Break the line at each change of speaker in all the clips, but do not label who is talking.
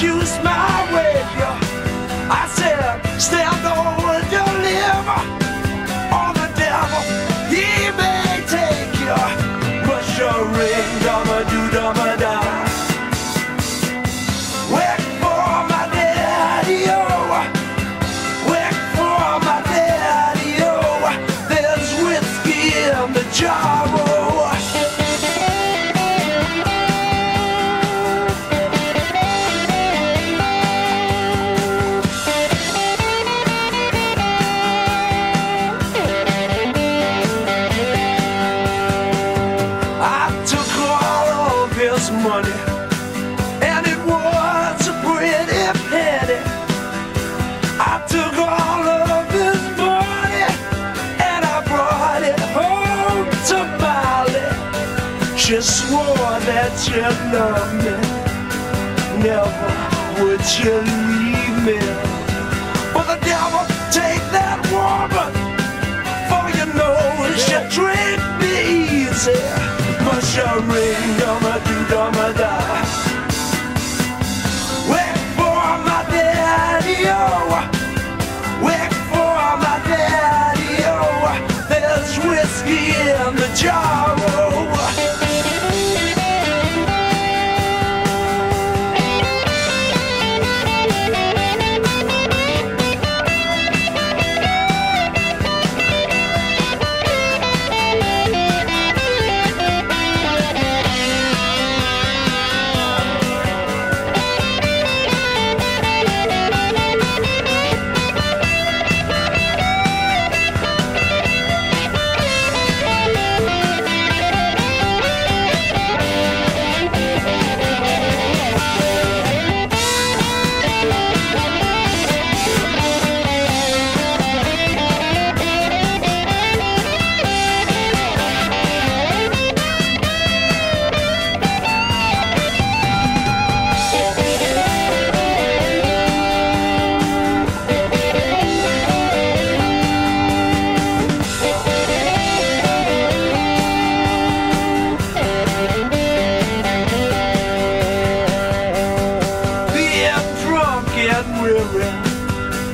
reduced my weight. I said, stand. On the devil, he may take you. Push your ring, dumma do dumma She swore that she loved me, never would you leave me. But the devil take that woman, for you know she treat me easy. Mush a ring, dumma do dumma da. Wait for my daddy, oh. Wait for my daddy, oh. There's whiskey in the jar, and weary.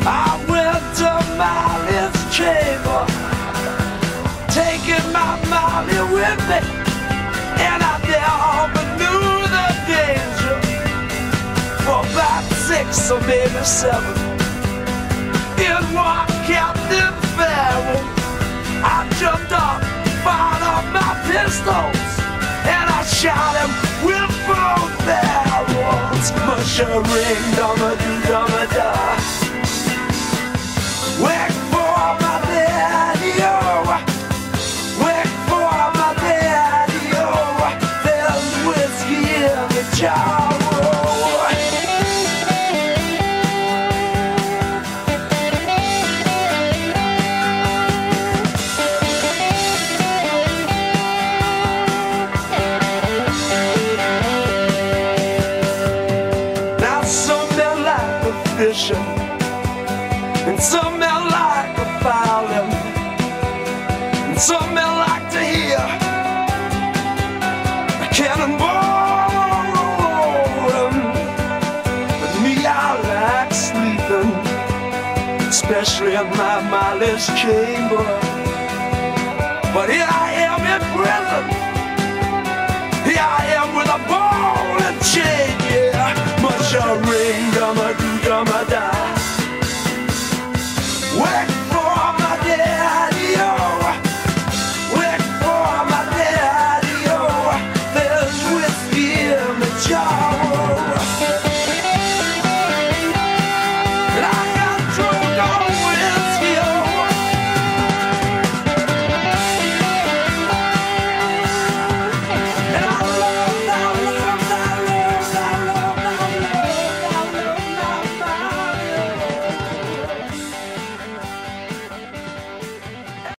I went to Molly's chamber, taking my Molly with me, and I never knew the danger. For about six or maybe seven, in one Captain Farrell, I jumped up, fired up my pistols, and I shot him barrels. Mush a ring, dumma do dumma da. Some men like the violin, some men like to hear a. But me, I like sleeping, especially in my Molly's chamber. But here I am in prison. Here I am with a boy job.